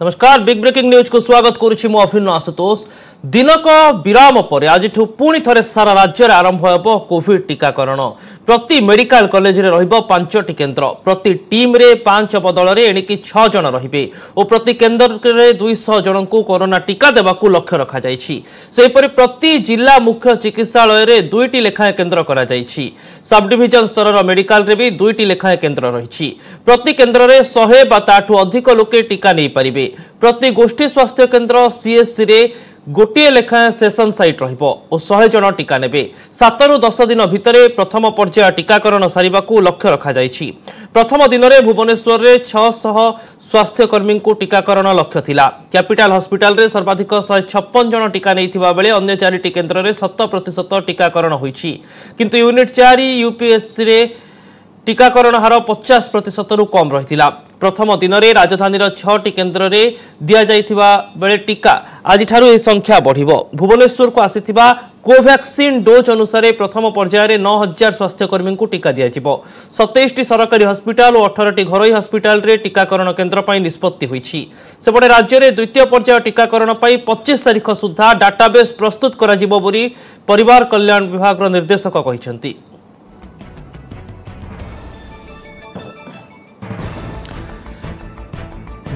ନମସ୍କାର big breaking ନ୍ୟୁଜ୍କୁ ସ୍ୱାଗତ କରୁଛି ମୁଁ ଅଭିନ୍ନ ଆଶୁତୋଷ ଦିନକ ବିରାମ ପରେ ଆଜିଠୁ ପୁଣି ଥରେ ସାରା ରାଜ୍ୟରେ ଆରମ୍ଭ ହେବ କୋଭିଡ୍ ଟିକାକରଣ ପ୍ରତି ମେଡିକାଲ କଲେଜରେ ରହିବ ପାଞ୍ଚଟି କେନ୍ଦ୍ର ପ୍ରତି ଟିମ୍ରେ ପାଞ୍ଚ ବଦଳରେ ଏଣିକି ଛଅ ଜଣ ରହିବେ ଓ ପ୍ରତି କେନ୍ଦ୍ରରେ ଦୁଇଶହ ଜଣଙ୍କୁ କରୋନା ଟିକା ଦେବାକୁ ଲକ୍ଷ୍ୟ ରଖାଯାଇଛି ସେହିପରି ପ୍ରତି ଜିଲ୍ଲା ମୁଖ୍ୟ ଚିକିତ୍ସାଳୟରେ ଦୁଇଟି ଲେଖାଏଁ କେନ୍ଦ୍ର କରାଯାଇଛି ସବ୍ଡିଭିଜନ ସ୍ତରର ମେଡିକାଲରେ ବି ଦୁଇଟି ଲେଖାଏଁ କେନ୍ଦ୍ର ରହିଛି ପ୍ରତି କେନ୍ଦ୍ରରେ ଶହେ ବା ତାଠୁ ଅଧିକ ଲୋକେ ଟିକା ନେଇପାରିବେ ପ୍ରତି ଗୋଷ୍ଠୀ ସ୍ୱାସ୍ଥ୍ୟ କେନ୍ଦ୍ର ସିଏସ୍ସିରେ ଗୋଟିଏ ଲେଖାଏଁ ସେସନ୍ ସାଇଟ୍ ରହିବ ଓ ଶହେ ଜଣ ଟିକା ନେବେ ସାତରୁ ଦଶ ଦିନ ଭିତରେ ପ୍ରଥମ ପର୍ଯ୍ୟାୟ ଟିକାକରଣ ସାରିବାକୁ ଲକ୍ଷ୍ୟ ରଖାଯାଇଛି ପ୍ରଥମ ଦିନରେ ଭୁବନେଶ୍ୱରରେ ଛଅଶହ ସ୍ୱାସ୍ଥ୍ୟକର୍ମୀଙ୍କୁ ଟିକାକରଣ ଲକ୍ଷ୍ୟ ଥିଲା କ୍ୟାପିଟାଲ ହସ୍ପିଟାଲରେ ସର୍ବାଧିକ ଶହେ ଛପନ ଜଣ ଟିକା ନେଇଥିବା ବେଳେ ଅନ୍ୟ ଚାରିଟି କେନ୍ଦ୍ରରେ ଶତ ପ୍ରତିଶତ ଟିକାକରଣ ହୋଇଛି କିନ୍ତୁ ୟୁନିଟ୍ ଚାରି ୟୁପିଏସ୍ସିରେ ଟିକାକରଣ ହାର ପଚାଶ ପ୍ରତିଶତରୁ କମ୍ ରହିଥିଲା ପ୍ରଥମ ଦିନରେ ରାଜଧାନୀର ଛଅଟି କେନ୍ଦ୍ରରେ ଦିଆଯାଇଥିବା ବେଳେ ଟିକା ଆଜିଠାରୁ ଏହି ସଂଖ୍ୟା ବଢ଼ିବ ଭୁବନେଶ୍ୱରକୁ ଆସିଥିବା କୋଭ୍ୟାକ୍ସିନ୍ ଡୋଜ୍ ଅନୁସାରେ ପ୍ରଥମ ପର୍ଯ୍ୟାୟରେ ନଅ ହଜାର ସ୍ୱାସ୍ଥ୍ୟକର୍ମୀଙ୍କୁ ଟିକା ଦିଆଯିବ ସତେଇଶଟି ସରକାରୀ ହସ୍ପିଟାଲ ଓ ଅଠରଟି ଘରୋଇ ହସ୍ପିଟାଲରେ ଟିକାକରଣ କେନ୍ଦ୍ର ପାଇଁ ନିଷ୍ପତ୍ତି ହୋଇଛି ସେପଟେ ରାଜ୍ୟରେ ଦ୍ୱିତୀୟ ପର୍ଯ୍ୟାୟ ଟିକାକରଣ ପାଇଁ ପଚିଶ ତାରିଖ ସୁଦ୍ଧା ଡାଟାବେସ୍ ପ୍ରସ୍ତୁତ କରାଯିବ ବୋଲି ପରିବାର କଲ୍ୟାଣ ବିଭାଗର ନିର୍ଦ୍ଦେଶକ କହିଛନ୍ତି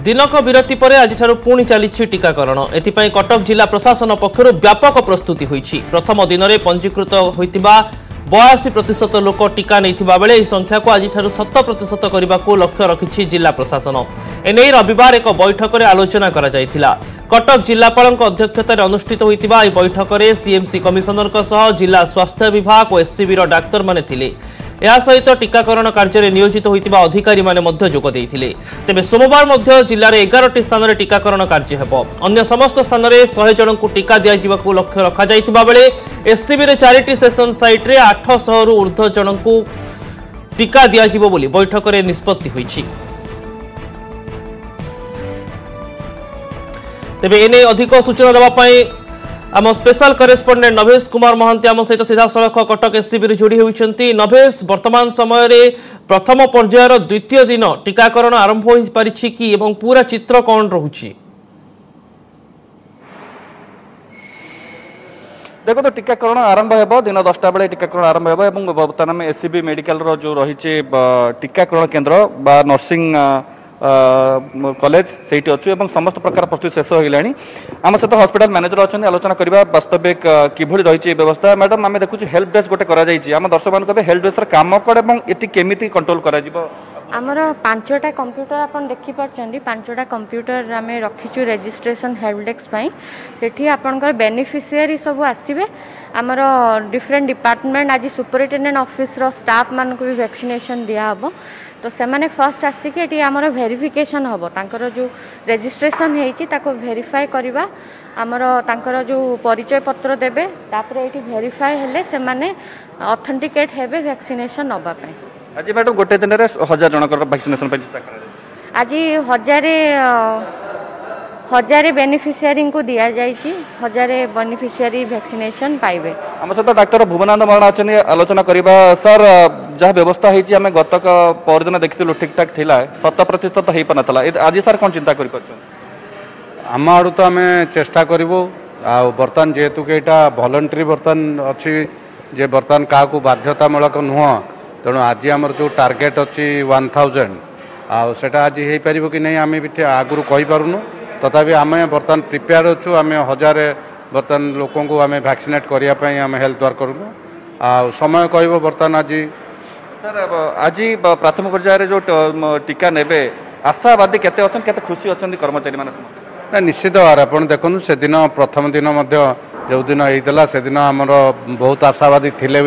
ଦିନକ ବିରତି ପରେ ଆଜିଠାରୁ ପୁଣି ଚାଲିଛି ଟିକାକରଣ ଏଥିପାଇଁ କଟକ ଜିଲ୍ଲା ପ୍ରଶାସନ ପକ୍ଷରୁ ବ୍ୟାପକ ପ୍ରସ୍ତୁତି ହୋଇଛି ପ୍ରଥମ ଦିନରେ ପଞ୍ଜୀକୃତ ହୋଇଥିବା ବୟାଅଶୀ ପ୍ରତିଶତ ଲୋକ ଟିକା ନେଇଥିବା ବେଳେ ଏହି ସଂଖ୍ୟାକୁ ଆଜିଠାରୁ ଶତ ପ୍ରତିଶତ କରିବାକୁ ଲକ୍ଷ୍ୟ ରଖିଛି ଜିଲ୍ଲା ପ୍ରଶାସନ ଏନେଇ ରବିବାର ଏକ ବୈଠକରେ ଆଲୋଚନା କରାଯାଇଥିଲା କଟକ ଜିଲ୍ଲାପାଳଙ୍କ ଅଧ୍ୟକ୍ଷତାରେ ଅନୁଷ୍ଠିତ ହୋଇଥିବା ଏହି ବୈଠକରେ ସିଏମ୍ସି କମିଶନରଙ୍କ ସହ ଜିଲ୍ଲା ସ୍ୱାସ୍ଥ୍ୟ ବିଭାଗ ଓ ଏସ୍ସିବିର ଡାକ୍ତରମାନେ ଥିଲେ ଏହାସହିତ ଟିକାକରଣ କାର୍ଯ୍ୟରେ ନିୟୋଜିତ ହୋଇଥିବା ଅଧିକାରୀମାନେ ମଧ୍ୟ ଯୋଗ ଦେଇଥିଲେ ତେବେ ସୋମବାର ମଧ୍ୟ ଜିଲ୍ଲାରେ ଏଗାରଟି ସ୍ଥାନରେ ଟିକାକରଣ କାର୍ଯ୍ୟ ହେବ ଅନ୍ୟ ସମସ୍ତ ସ୍ଥାନରେ ଶହେ ଜଣଙ୍କୁ ଟିକା ଦିଆଯିବାକୁ ଲକ୍ଷ୍ୟ ରଖାଯାଇଥିବା ବେଳେ ଏସ୍ସିବିରେ ଚାରିଟି ସେସନ୍ ସାଇଟ୍ରେ ଆଠଶହରୁ ଉର୍ଦ୍ଧ ଜଣଙ୍କୁ ଟିକା ଦିଆଯିବ ବୋଲି ବୈଠକରେ ନିଷ୍ପତ୍ତି ହୋଇଛି ତେବେ ଏନେଇ ଅଧିକ ସୂଚନା ଦେବା ପାଇଁ আম স্পেশাল করেসপন্ডেন্ট নভেশ কুমার মহান্তি আম সহ সিধাসলখ কটক এসসিবি যোড়ি হয়েছেন নভেশ বর্তমান সময়ের প্রথম পর্যায়ের দ্বিতীয় দিন টিকাকরণ আরম্ভ হয়ে পারিছি কি এবং পুরা চিত্র কণ রয়েছে দেখুন টিকাকরণ আরম্ভ হব দিন দশটা বেড়ে টিকাকরণ আরম্ভ হব এবং বর্তমান আমি এসসিবি মেডিকালর যে রয়েছে টিকাকরণ কেন্দ্র বা নর্সিং কলেজ সেইটি অছু এবং সমস্ত প্রকার প্রস্তুতি শেষ হয়ে গেলি আমার সহ হসপিটাল ম্যানেজর অনেক আলোচনা করা বাস্তবিক কিভাবে রয়েছে এই ব্যবস্থা ম্যাডাম আমি দেখুছি হেল্প ডেস্ক গোটে করা যাই আমার দর্শক মানুষ হেল্প ডেস্কর কাম কর এবং এটি কেমিতি কন্ট্রোল করা আমার পাঁচটা কম্পুটর আপনার দেখিপারছেন পাঁচটা কম্পুটর আমি রাখিছু রেজিষ্ট্রেসন হেল্প ডেস্ক সেটি আপনার বেনিফিসিয়ারি সব আসবে আমার ডিফরেন্ট ডিপার্টমেন্ট আজ সুপরিটেডেন্ট অফিসর স্টাফ মানুষ ভ্যাকসিনেসন দিয়া হব তো সেমানে ফার্স্ট আসিকি এটি আমার ভেরিফিকেসন হব তাঁকর যে রেজিষ্ট্রেসন হয়েছি তাকে ভেরিফাই করা আমার তাঁকর যে পরিচয়পত্র দেবে তাপরে এটি ভেরিফাই হলে সেমানে অথেন্টিকেট হবে ভ্যাকসিনেসন নেওয়া আজ ম্যাডাম গোটে দিনের হাজার জনকর ভ্যাকসিনেসন আজ হাজারে हजार बेनिफिशियरी को दि जाएगी हजार बेनिफिशियरी भैक्सीनेसन पाइबे आम सहित डाक्टर भुवनानंद महाराणा अच्छे आलोचना करवा सर जहाँ व्यवस्था होती आम गत पर देखी ठीक ठाक थी शत प्रतिशत हो पाला आज सर कौन चिंता करम आम आड़ तो आम चेषा करूँ आर्तमान जेहेतु कि यहाँ भलंटरी बर्तमान अच्छी जे बर्तमान क्या बाध्यतामूलक नुह तेणु आज आम जो टार्गेट अच्छी वन थाउजेंड आज हो पार कि नहीं आम भी आगुरी कहींपारूँ তথাপি আমি বর্তমান প্রিপেয়ার অছু আমি হাজার বর্তমান লোক আমি ভ্যাকসিনেট করা আমি হেল্থ ওয়ার্করকে আয় কব বর্তমান আজ স্যার আজ প্রাথমিক পর্যায়ে যে টিকা নেবে আশাবাদী কেতে অনেক খুশি অনেক কর্মচারী মানে না নিশ্চিত আর আপনার দেখুন সেদিন প্রথম দিন যেদিন হয়েছিল সেদিন আমার বহু আশাবাদী লে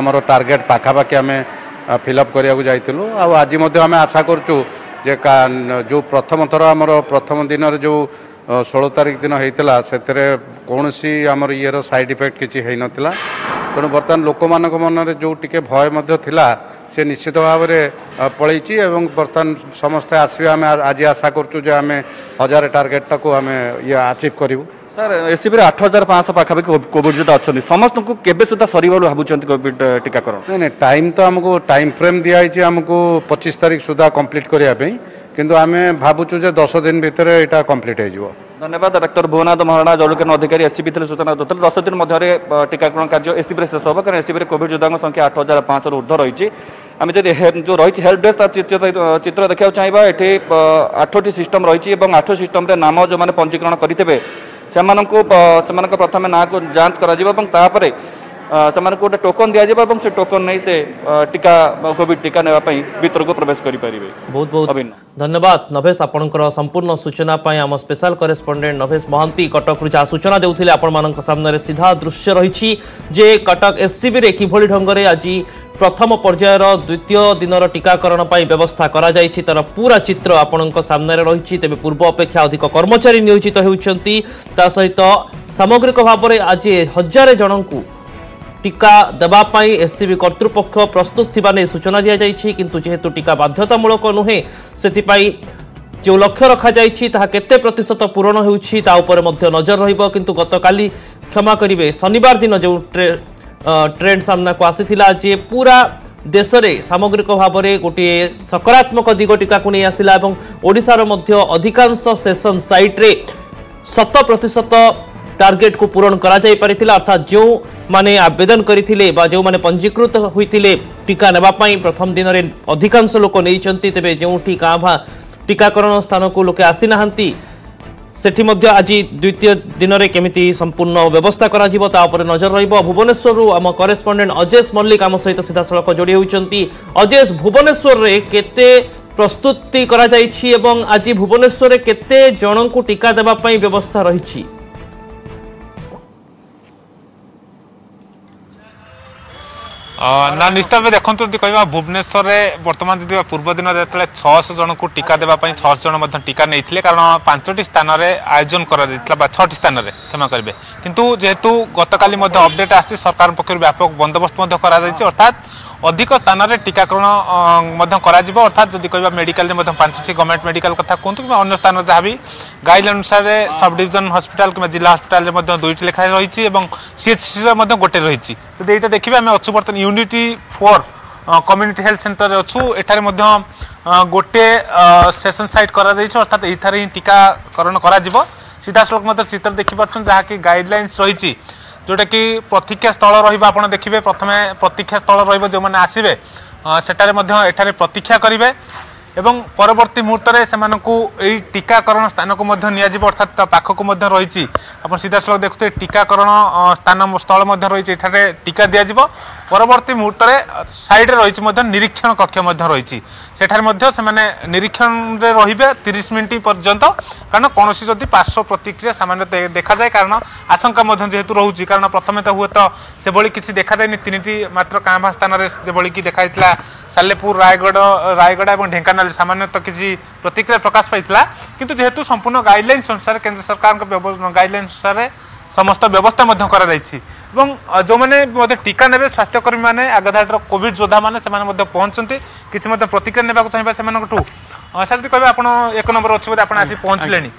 আমার টার্গেট পাখাপাখি আমি ফিল আপ করা যাই আজ আমি আশা করছু ଯେ ଯେଉଁ ପ୍ରଥମ ଥର ଆମର ପ୍ରଥମ ଦିନରେ ଯେଉଁ ଷୋହଳ ତାରିଖ ଦିନ ହେଇଥିଲା ସେଥିରେ କୌଣସି ଆମର ଇଏର ସାଇଡ୍ ଇଫେକ୍ଟ କିଛି ହେଇନଥିଲା ତେଣୁ ବର୍ତ୍ତମାନ ଲୋକମାନଙ୍କ ମନରେ ଯେଉଁ ଟିକେ ଭୟ ମଧ୍ୟ ଥିଲା ସେ ନିଶ୍ଚିତ ଭାବରେ ପଳେଇଛି ଏବଂ ବର୍ତ୍ତମାନ ସମସ୍ତେ ଆସିବେ ଆମେ ଆଜି ଆଶା କରୁଛୁ ଯେ ଆମେ ହଜାରେ ଟାର୍ଗେଟଟାକୁ ଆମେ ଇଏ ଆଚିଭ୍ କରିବୁ ସାର୍ ଏସ୍ସିବିରେ ଆଠ ହଜାର ପାଞ୍ଚଶହ ପାଖାପାଖି କୋଭିଡ଼ ଯୋଦ୍ଧା ଅଛନ୍ତି ସମସ୍ତଙ୍କୁ କେବେ ସୁଦ୍ଧା ସରିବ ବୋଲି ଭାବୁଛନ୍ତି କୋଭିଡ଼୍ ଟିକାକରଣ ନାଇଁ ନାଇଁ ଟାଇମ୍ ତ ଆମକୁ ଟାଇମ୍ ଫ୍ରେମ୍ ଦିଆହେଇଛି ଆମକୁ ପଚିଶ ତାରିଖ ସୁଦ୍ଧା କମ୍ପ୍ଲିଟ୍ କରିବା ପାଇଁ କିନ୍ତୁ ଆମେ ଭାବୁଛୁ ଯେ ଦଶ ଦିନ ଭିତରେ ଏଇଟା କମ୍ପ୍ଲିଟ୍ ହେଇଯିବ ଧନ୍ୟବାଦ ଡାକ୍ତର ଭୁବନାଥ ମହାରଣା ଜଳୁକାନ ଅଧିକାରୀ ଏସ୍ସିବି ଥିଲେ ସୂଚନା ଦେଉଥିଲେ ଦଶ ଦିନ ମଧ୍ୟରେ ଟିକାକରଣ କାର୍ଯ୍ୟ ଏସ୍ସିବିରେ ଶେଷ ହେବ କାରଣ ଏସ୍ସିବିରେ କୋଭିଡ଼ ଯୋଦ୍ଧାଙ୍କ ସଂଖ୍ୟା ଆଠ ହଜାର ପାଞ୍ଚଶହରୁ ଉର୍ଦ୍ଧ୍ୱ ରହିଛି আমি যদি যে রয়েছে হেল্প ডেস্ক তার ଚିତ୍ର ଦେଖିବାକୁ ଚାହିଁବା ଏଠି ଆଠଟି ସିଷ୍ଟମ୍ ରହିଛି ଏବଂ ଆଠ সিষ্টমে ନାମ ଯେଉଁମାନେ ପଞ୍ଜୀକରଣ କରିଥିବେ से प्रथम ना को जांच करतापर गोटे टोकन दि जाए से टोकन नहीं से टीका कॉविड टीका नापी भितर को प्रवेश करेंगे बहुत बहुत धन्यवाद नभेश आपंकर संपूर्ण सूचना पर आम स्पेशल करेस्पंडेट नवेश महांति कटक जहाँ सूचना देखने आपने सीधा दृश्य रही कटक एस सी कि ढंग से आज ପ୍ରଥମ ପର୍ଯ୍ୟାୟର ଦ୍ୱିତୀୟ ଦିନର ଟିକାକରଣ ପାଇଁ ବ୍ୟବସ୍ଥା କରାଯାଇଛି ତାର ପୁରା ଚିତ୍ର ଆପଣଙ୍କ ସାମ୍ନାରେ ରହିଛି ତେବେ ପୂର୍ବ ଅପେକ୍ଷା ଅଧିକ କର୍ମଚାରୀ ନିୟୋଜିତ ହେଉଛନ୍ତି ତା ସହିତ ସାମଗ୍ରିକ ଭାବରେ ଆଜି ହଜାରେ ଜଣଙ୍କୁ ଟିକା ଦେବା ପାଇଁ ଏସ୍ସିବି କର୍ତ୍ତୃପକ୍ଷ ପ୍ରସ୍ତୁତ ଥିବା ନେଇ ସୂଚନା ଦିଆଯାଇଛି କିନ୍ତୁ ଯେହେତୁ ଟିକା ବାଧ୍ୟତାମୂଳକ ନୁହେଁ ସେଥିପାଇଁ ଯେଉଁ ଲକ୍ଷ୍ୟ ରଖାଯାଇଛି ତାହା କେତେ ପ୍ରତିଶତ ପୂରଣ ହେଉଛି ତା ଉପରେ ମଧ୍ୟ ନଜର ରହିବ କିନ୍ତୁ ଗତକାଲି କ୍ଷମା କରିବେ ଶନିବାର ଦିନ ଯେଉଁ ଟ୍ରେଣ୍ଡ ସାମ୍ନାକୁ ଆସିଥିଲା ଯେ ପୁରା ଦେଶରେ ସାମଗ୍ରିକ ଭାବରେ ଗୋଟିଏ ସକାରାତ୍ମକ ଦିଗ ଟିକାକୁ ନେଇ ଆସିଲା ଏବଂ ଓଡ଼ିଶାର ମଧ୍ୟ ଅଧିକାଂଶ ସେସନ ସାଇଟ୍ରେ ଶତ ପ୍ରତିଶତ ଟାର୍ଗେଟକୁ ପୂରଣ କରାଯାଇପାରିଥିଲା ଅର୍ଥାତ୍ ଯେଉଁମାନେ ଆବେଦନ କରିଥିଲେ ବା ଯେଉଁମାନେ ପଞ୍ଜୀକୃତ ହୋଇଥିଲେ ଟିକା ନେବା ପାଇଁ ପ୍ରଥମ ଦିନରେ ଅଧିକାଂଶ ଲୋକ ନେଇଛନ୍ତି ତେବେ ଯେଉଁଠି ଗାଁ ଭାଁ ଟିକାକରଣ ସ୍ଥାନକୁ ଲୋକେ ଆସିନାହାନ୍ତି সেটি মধ্যে আজি দ্বিতীয় দিনরে কেমিতি সম্পূর্ণ ব্যবস্থা করা যাব তা উপরে নজর রহব ভুবনেশ্বর আমার করেসপন্ডে অজেশ মল্লিক আম সহিত সিধাসলখ যোড়ি হয়েছেন অজেশ ভুবনেশ্বরের কেতে প্রস্তুতি করা যাই এবং আজ ভুবনেশ্বরে কেতে জনক টিকা দেওয়া ব্যবস্থা রয়েছে ନା ନିଶ୍ଚିତ ଭାବେ ଦେଖନ୍ତୁ ଯଦି କହିବା ଭୁବନେଶ୍ୱରରେ ବର୍ତ୍ତମାନ ଯଦି ପୂର୍ବ ଦିନ ଯେତେବେଳେ ଛଅଶହ ଜଣଙ୍କୁ ଟିକା ଦେବା ପାଇଁ ଛଅଶହ ଜଣ ମଧ୍ୟ ଟିକା ନେଇଥିଲେ କାରଣ ପାଞ୍ଚଟି ସ୍ଥାନରେ ଆୟୋଜନ କରାଯାଇଥିଲା ବା ଛଅଟି ସ୍ଥାନରେ କ୍ଷମା କରିବେ କିନ୍ତୁ ଯେହେତୁ ଗତକାଲି ମଧ୍ୟ ଅପଡେଟ୍ ଆସିଛି ସରକାରଙ୍କ ପକ୍ଷରୁ ବ୍ୟାପକ ବନ୍ଦୋବସ୍ତ ମଧ୍ୟ କରାଯାଇଛି ଅର୍ଥାତ୍ অধিক স্থানরে টিকাকরণ করাযিব অর্থাৎ যদি কহা মেডিকাল পাঁচটি গভর্নমেন্ট মেডিকাল কথা কুহতু কিংবা অন্য স্থান যা বি গাইড অনুসারে সব ডিভিজন হসপিটাল কিংবা জেলা হসপিটাল দুইটি লেখা রয়েছে এবং সিএচসিরে গোটে রয়েছে যদি এইটা দেখবে আমি অছু বর্তমান unity for community health centre অছু এখানে গোটে সেসন সাইট করা যাইছে অর্থাৎ এইথারে টিকাকরণ করা সিধাসলখ মধ্যে চিত্র দেখিপারছেন যা কি গাইডলাইন্স রয়েছে ଯେଉଁଟାକି ପ୍ରତୀକ୍ଷା ସ୍ଥଳ ରହିବ ଆପଣ ଦେଖିବେ ପ୍ରଥମେ ପ୍ରତୀକ୍ଷା ସ୍ଥଳ ରହିବ ଯେଉଁମାନେ ଆସିବେ ସେଠାରେ ମଧ୍ୟ ଏଠାରେ ପ୍ରତୀକ୍ଷା କରିବେ ଏବଂ ପରବର୍ତ୍ତୀ ମୁହୂର୍ତ୍ତରେ ସେମାନଙ୍କୁ ଏଇ ଟିକାକରଣ ସ୍ଥାନକୁ ମଧ୍ୟ ନିଆଯିବ ଅର୍ଥାତ୍ ତା ପାଖକୁ ମଧ୍ୟ ରହିଛି ଆପଣ ସିଧାସଳଖ ଦେଖୁଥିବେ ଟିକାକରଣ ସ୍ଥାନ ସ୍ଥଳ ମଧ୍ୟ ରହିଛି ଏଠାରେ ଟିକା ଦିଆଯିବ পরবর্তী মুহূর্তে সাইডে রয়েছে নিরীক্ষণ কক্ষ রয়েছে সেখানে সে নিরীক্ষণে রহবে তিরিশ মিনিট পর্যন্ত কারণ কৌশি যদি পার্শ্ব প্রতিক্রিয়া সামান্য দেখা যায় কারণ আশঙ্কা যেহেতু রয়েছে কারণ প্রথমে তো হুয়েত সেভাবে কিছু দেখা যায়নি তিনটি মাত্র কাঁ ভাঁ স্থানরে যেভাবে দেখা যাইছিল সালেপুর রায়গড় রায়গড়া এবং ঢেঙ্কানাল সামান্যত কিছু প্রতিক্রিয়া প্রকাশ পাই কিন্তু যেহেতু সম্পূর্ণ গাইডলাইন্স অনুসারে কেন্দ্র সরকার গাইডলাইন্স অনুসারে সমস্ত ব্যবস্থা করা যাইছে এবং ଯେଉଁମାନେ ମଧ୍ୟ ଟିକା ନେବେ ସ୍ୱାସ୍ଥ୍ୟକର୍ମୀମାନେ ଆଗଧାଡ଼ିର କୋଭିଡ଼ ଯୋଦ୍ଧାମାନେ ସେମାନେ ମଧ୍ୟ ପହଞ୍ଚନ୍ତି କିଛି ମଧ୍ୟ ପ୍ରତିକ୍ରିୟା ନେବାକୁ ଚାହିଁବା ସେମାନଙ୍କଠୁ ସାର୍ ଯଦି କହିବେ ଆପଣ ଏକ ନମ୍ବର ଅଛି ବୋଧେ ଆପଣ ଆସି ପହଞ୍ଚିଲେଣି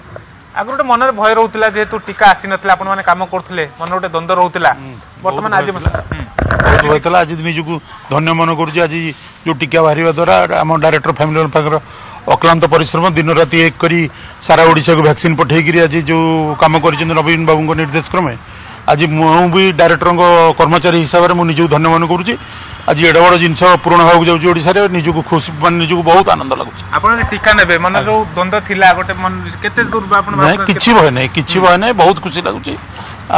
ଆଗରୁ ଗୋଟେ ମନରେ ଭୟ ରହୁଥିଲା ଯେହେତୁ ଟିକା ଆସିନଥିଲା ଆପଣମାନେ କାମ କରୁଥିଲେ ମନରେ ଗୋଟେ ଦ୍ୱନ୍ଦ୍ୱ ରହୁଥିଲା ବର୍ତ୍ତମାନ ଆଜି ହୋଇଥିଲା ଆଜି ନିଜକୁ ଧନ୍ୟ ମନେ କରୁଛି ଆଜି ଯେଉଁ ଟିକା ବାହାରିବା ଦ୍ୱାରା ଆମ ଡାଇରେକ୍ଟର ଫ୍ୟାମିଲି ପାଖର ଅକ୍ଲାନ୍ତ ପରିଶ୍ରମ ଦିନରାତି ଏକ କରି ସାରା ଓଡ଼ିଶାକୁ ଭ୍ୟାକ୍ସିନ୍ ପଠାଇକରି ଆଜି ଯେଉଁ କାମ କରିଛନ୍ତି ନବୀନ ବାବୁଙ୍କ ନିର୍ଦ୍ଦେଶ କ୍ରମେ আজ মুবি ডাইরেক্টর কর্মচারী হিসাবে মু নিজকে ধন্য মনে করছি আজ এড় বড় জিনিস পূরণ হওয়া যাচ্ছে ওড়শার নিজকে খুশি মানে নিজকে বহুত আনন্দ লাগুছে আপনার টিকা নেবে মানে যে দ্বন্দ্ব লা গোটে কেতে দূর আপন কিছু ভয় নাই কিছু ভয় নাই বহুত খুশি লাগুছে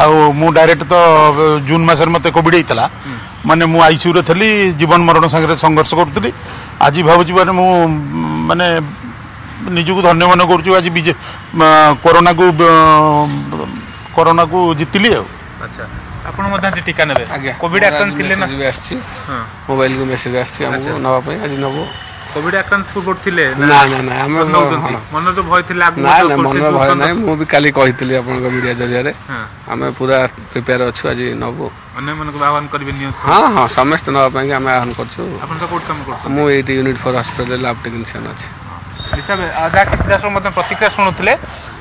ଆଉ ମୁଁ ଡାଇରେକ୍ଟ ତ ଜୁନ୍ ମାସରେ ମୋତେ କୋଭିଡ଼ ହେଇଥିଲା ମାନେ ମୁଁ ଆଇସିୟୁରେ ଥିଲି ଜୀବନ ମରଣ ସାଙ୍ଗରେ ସଂଘର୍ଷ କରୁଥିଲି ଆଜି ଭାବୁଛି ମାନେ ମୁଁ ମାନେ ନିଜକୁ ଧନ୍ୟ ମନେ କରୁଛି ଆଜି ବିଜେ କରୋନାକୁ କରୋନାକୁ ଜିତିଲି ଆଉ ଆଚ୍ଛା ଆପଣ ଆଜି ଟୀକା ନେବେ ଆଜ୍ଞା କୋଭିଡ୍ ଆକ୍ରାନ୍ତ ଥିଲେ ନା ବି ଆସିଛି ମୋବାଇଲକୁ ମେସେଜ ଆସିଛି ଆମକୁ ନେବା ପାଇଁ ଆଜି ନେବୁ କୋଭିଡ୍ ଆକ୍ରାନ୍ତ ପୂର୍ବରୁ ଥିଲେ ନା ନା ନା ଆମେ ତ ଭୟ ଥିଲା ନା ନା ଭୟ ନାହିଁ ମୁଁ ବି କାଲି କହିଥିଲି ଆପଣଙ୍କ ମିଡ଼ିଆ ଜରିଆରେ ଆମେ ପୁରା ପ୍ରିପେୟାର ଅଛୁ ଆଜି ନେବୁ ଅନ୍ୟମାନଙ୍କୁ ଆହ୍ୱାନ କରିବେ ନିଅନ୍ତୁ ହଁ ହଁ ସମସ୍ତେ ନେବା ପାଇଁ ଆମେ ଆହ୍ୱାନ କରୁଛୁ ମୁଁ ଏଇଠି unit for hospital lab technician ଅଛି ଯାହାକି ସିଧା ମଧ୍ୟ ପ୍ରତିକ୍ରିୟା ଶୁଣୁଥିଲେ